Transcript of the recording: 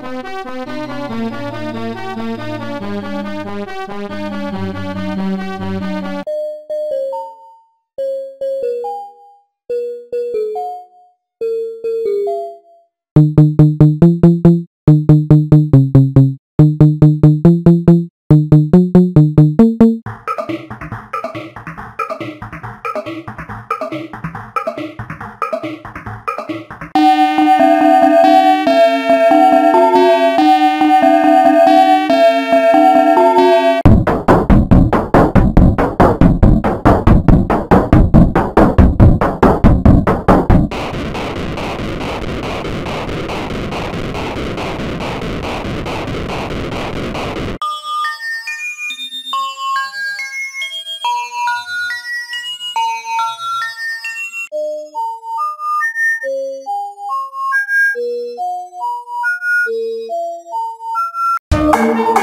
Bye. you.